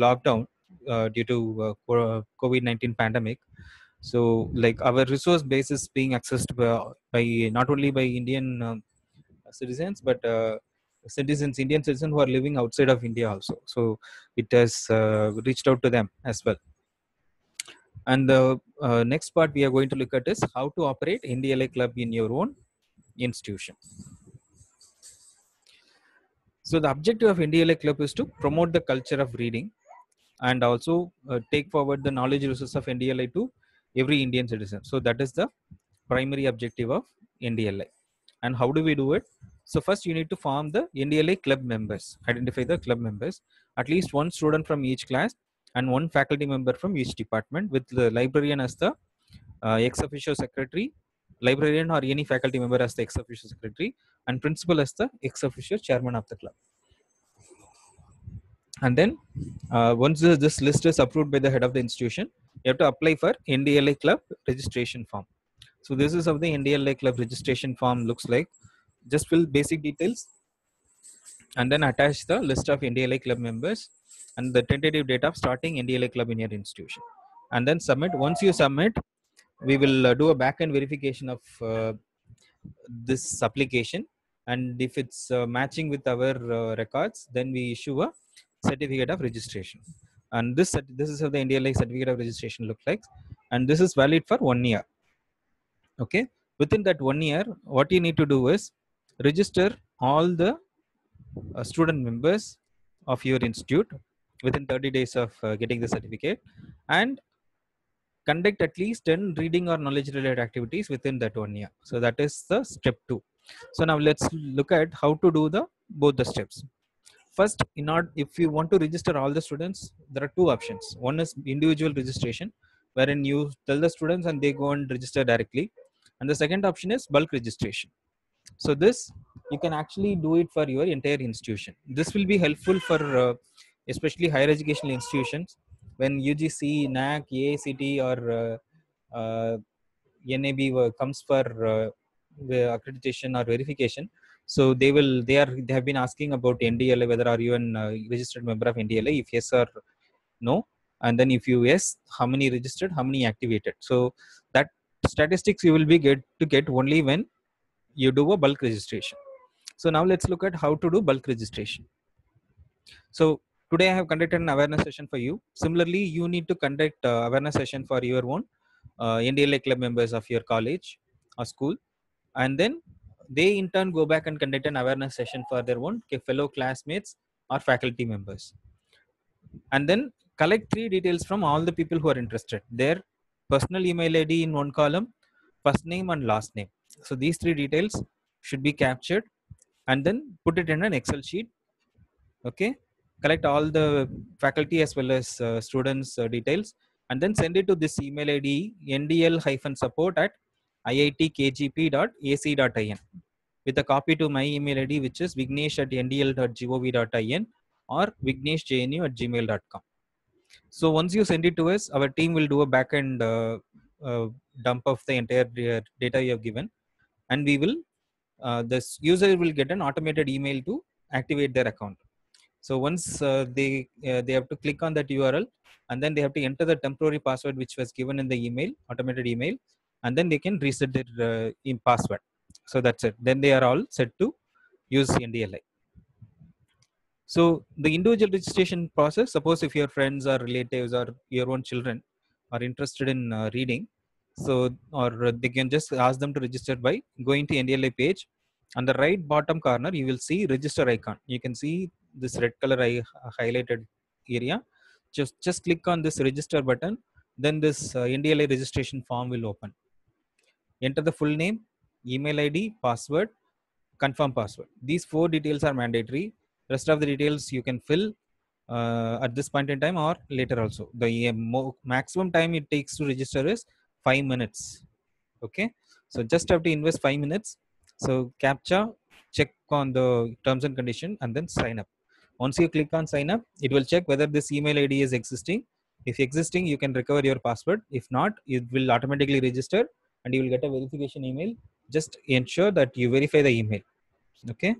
lockdown uh, due to uh, covid-19 pandemic so like our resource base is being accessed by, by not only by indian um, citizens but uh, citizens indian citizens who are living outside of india also. So it has uh, reached out to them as well. And the uh, next part we are going to look at is how to operate ndli club in your own institution. So the objective of ndli club is to promote the culture of reading and also uh, take forward the knowledge resources of ndli to every indian citizen. So that is the primary objective of ndli and how do we do it? So first you need to form the NDLI club members. Identify the club members. At least one student from each class and one faculty member from each department with the librarian as the uh, ex officio secretary librarian or any faculty member as the ex officio secretary and principal as the ex officio chairman of the club. And then uh, once this, this list is approved by the head of the institution you have to apply for NDLI club registration form. So this is how the NDLI club registration form looks like. Just fill basic details and then attach the list of NDLI club members and the tentative date of starting NDLI club in your institution. And then submit. Once you submit, we will uh, do a backend verification of uh, this application. And if it's uh, matching with our uh, records, then we issue a certificate of registration. And this this is how the NDLI certificate of registration looks like. And this is valid for one year. Okay. Within that one year, what you need to do is register all the uh, student members of your institute within 30 days of uh, getting the certificate and conduct at least 10 reading or knowledge related activities within that one year. So that is the step 2 so now let's look at how to do the both the steps. First in order if you want to register all the students there are two options. One is individual registration wherein you tell the students and they go and register directly and the second option is bulk registration so this you can actually do it for your entire institution this will be helpful for uh, especially higher educational institutions when UGC, NAAC, AICT, or uh, uh, NAB comes for uh, accreditation or verification. So they will they are they have been asking about NDLI whether are you an uh, registered member of NDLI if yes or no, and then if you yes, how many registered, how many activated. So that statistics you will be get to get only when you do a bulk registration. So now let's look at how to do bulk registration. So today I have conducted an awareness session for you. Similarly, you need to conduct uh, awareness session for your own uh, NDLI club members of your college or school, and then they in turn go back and conduct an awareness session for their own fellow classmates or faculty members, and then collect three details from all the people who are interested. Their personal email ID in one column, first name and last name. So these three details should be captured and then put it in an Excel sheet. Okay collect all the faculty as well as uh, students uh, details and then send it to this email id ndl-support at iitkgp.ac.in with a copy to my email id which is vignesh at ndl.gov.in or vigneshjnu at gmail.com so once you send it to us our team will do a backend uh, uh, dump of the entire data you have given and we will uh, this user will get an automated email to activate their account so once uh, they uh, they have to click on that URL and then they have to enter the temporary password which was given in the email, automated email, and then they can reset their uh, password. So that's it. Then they are all set to use NDLI. So the individual registration process, suppose if your friends or relatives or your own children are interested in uh, reading, so or they can just ask them to register by going to NDLI page. On the right bottom corner, you will see register icon. You can see this red color I highlighted area. Just just click on this register button. Then this uh, NDLI registration form will open. Enter the full name, email ID, password, confirm password. These four details are mandatory. Rest of the details you can fill uh, at this point in time or later also. The maximum time it takes to register is five minutes. Okay, so just have to invest five minutes. So captcha, check on the terms and condition, and then sign up. Once you click on sign up, it will check whether this email ID is existing. If existing, you can recover your password. If not, it will automatically register and you will get a verification email. Just ensure that you verify the email. Okay.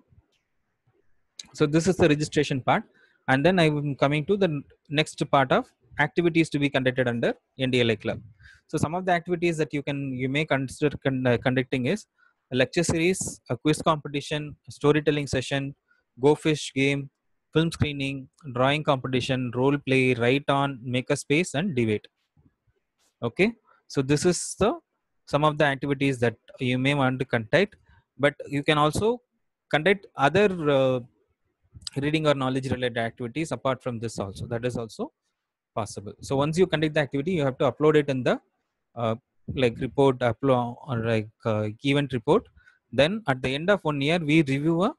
So this is the registration part. And then I'm coming to the next part of activities to be conducted under NDLI club. So some of the activities that you can you may consider con uh, conducting is a lecture series, a quiz competition, a storytelling session, go fish game, film screening, drawing competition, role play, write on, make a space, and debate. Okay, so this is the some of the activities that you may want to conduct, but you can also conduct other uh, reading or knowledge related activities apart from this also. That is also possible. So once you conduct the activity, you have to upload it in the uh, like report upload or like uh, event report. Then at the end of one year, we review a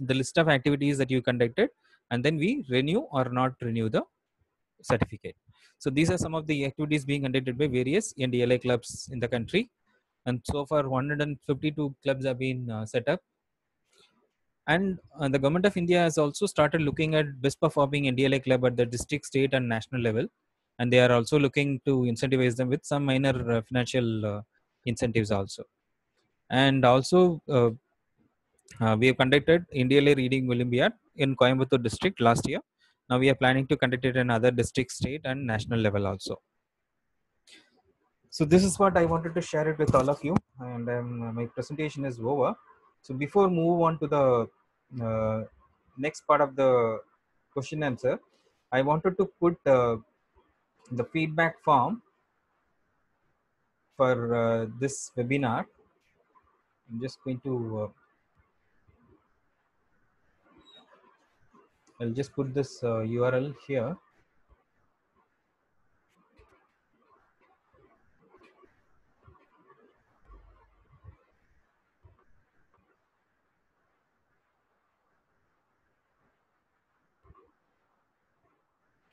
the list of activities that you conducted and then we renew or not renew the certificate. So these are some of the activities being conducted by various NDLI clubs in the country. And so far 152 clubs have been uh, set up. And uh, the government of India has also started looking at best performing NDLI club at the district, state and national level. and they are also looking to incentivize them with some minor uh, financial uh, incentives also. And also, uh, uh, we have conducted India Reading Olympiad in Coimbatore district last year. Now we are planning to conduct it in other district, state, and national level also. So this is what I wanted to share it with all of you, and um, my presentation is over. So before move on to the uh, next part of the question answer, I wanted to put uh, the feedback form for uh, this webinar. I'm just going to uh, I'll just put this uh, URL here.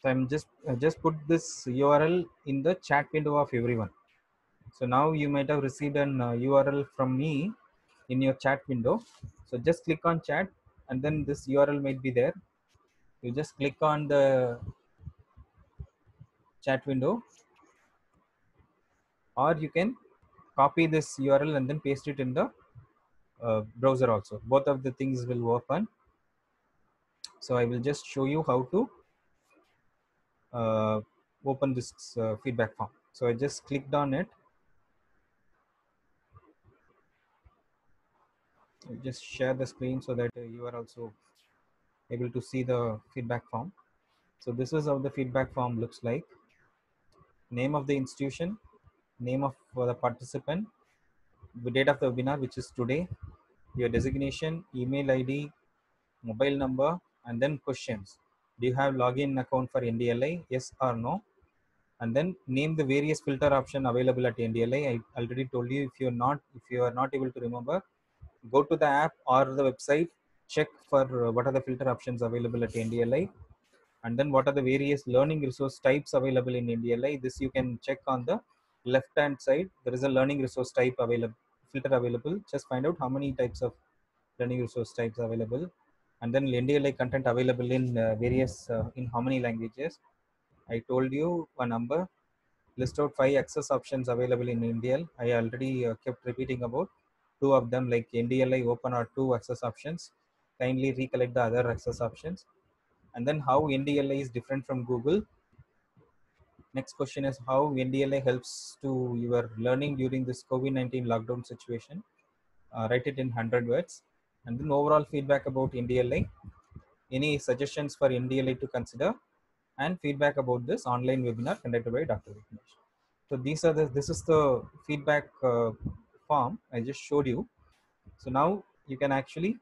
So I'm just uh, just put this URL in the chat window of everyone. So now you might have received an uh, URL from me in your chat window. So just click on chat and then this URL might be there. You just click on the chat window or you can copy this URL and then paste it in the uh, browser also. Both of the things will work on. So I will just show you how to uh, open this uh, feedback form. So I just clicked on it. I'll just share the screen so that uh, you are also able to see the feedback form. So this is how the feedback form looks like. Name of the institution, name of uh, the participant, the date of the webinar, which is today, your designation, email ID, mobile number, and then questions. Do you have login account for NDLI? Yes or no? And then name the various filter option available at NDLI. I already told you if you're not, if you are not able to remember, go to the app or the website, check for uh, what are the filter options available at NDLI and then what are the various learning resource types available in NDLI. This you can check on the left hand side. There is a learning resource type available, filter available. Just find out how many types of learning resource types available and then NDLI content available in uh, various, uh, in how many languages. I told you a number, list out five access options available in NDL. I already uh, kept repeating about two of them like NDLI open or two access options. Kindly recollect the other access options. And then how NDLI is different from Google. Next question is how NDLI helps to your learning during this COVID-19 lockdown situation. Uh, write it in 100 words. And then overall feedback about NDLI. Any suggestions for NDLI to consider and feedback about this online webinar conducted by Dr. Vignesh. So these are the, this is the feedback uh, form I just showed you. So now you can actually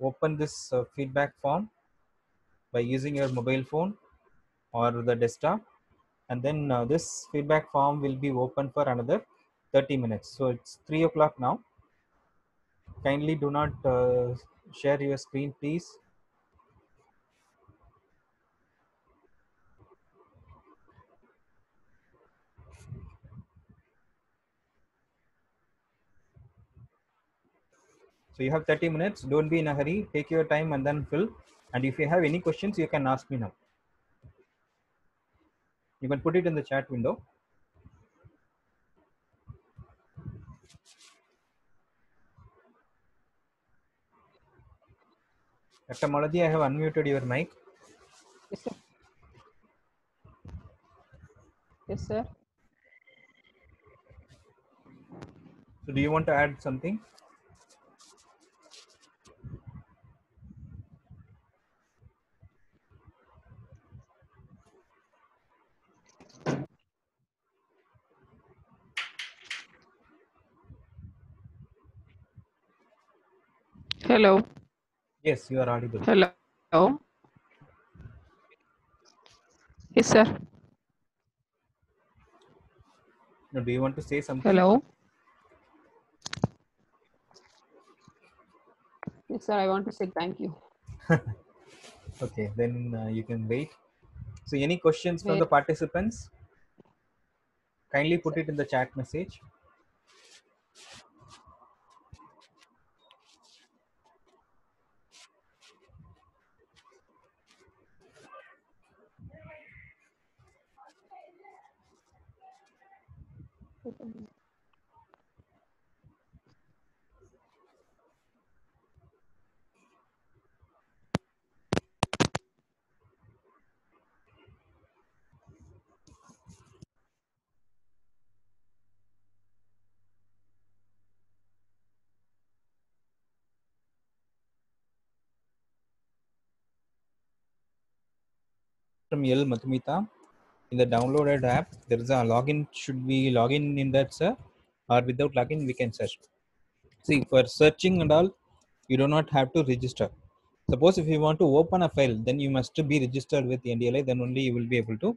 open this uh, feedback form by using your mobile phone or the desktop and then uh, this feedback form will be open for another 30 minutes. So it's 3 o'clock now. Kindly do not uh, share your screen please. So you have 30 minutes. Don't be in a hurry. Take your time and then fill. And if you have any questions, you can ask me now. You can put it in the chat window. Dr. Maladi, I have unmuted your mic.
Yes, sir. Yes, sir.
So do you want to add something?
Hello.
Yes, you are audible.
Hello. Yes, sir.
No, do you want to say something?
Hello. Yes, sir. I want to say thank you.
Okay, then uh, you can wait. So any questions from the participants? Kindly put it in the chat message. From L Matumita. In the downloaded app, there is a login. Should we login in that, sir? Or without login, we can search. See, for searching and all, you do not have to register. Suppose if you want to open a file, then you must be registered with NDLI. Then only you will be able to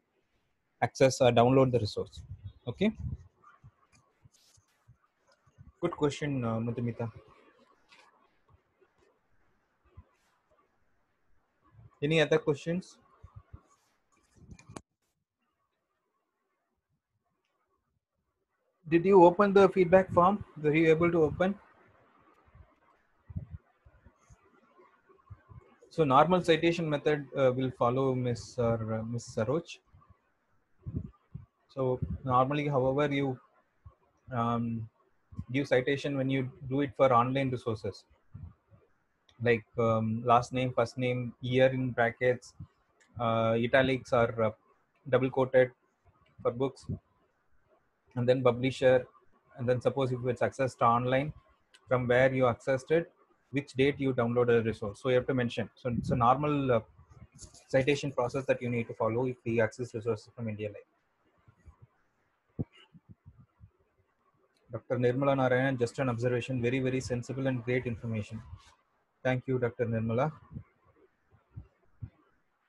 access or download the resource. Okay. Good question, uh. Any other questions? Did you open the feedback form? Were you able to open? So normal citation method uh, will follow Miss uh, Miss Saroj. So normally, however, you um, give citation when you do it for online resources, like um, last name, first name, year in brackets, uh, italics or uh, double quoted for books, and then publisher, and then suppose if it's accessed online, from where you accessed it, which date you downloaded the resource. So you have to mention. So it's a normal uh, citation process that you need to follow if we access resources from India Live. Dr. Nirmala Narayan, just an observation, very, very sensible and great information. Thank you, Dr. Nirmala.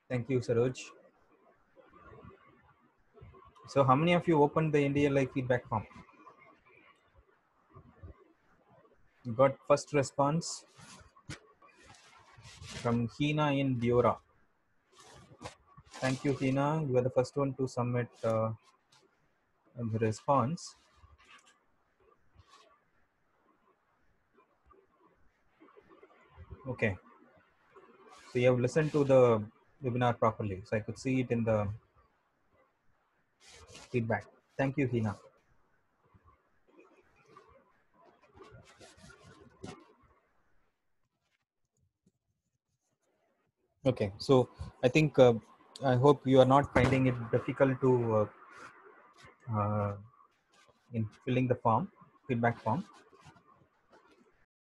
Thank you, Saroj. So how many of you opened the NDLI feedback form? Got first response from Hina in Diora. Thank you, Hina. You are the first one to submit uh, the response. Okay. So you have listened to the webinar properly. So I could see it in the feedback. Thank you, Hina. Okay, so I think uh, I hope you are not finding it difficult to uh, uh, in filling the form, feedback form.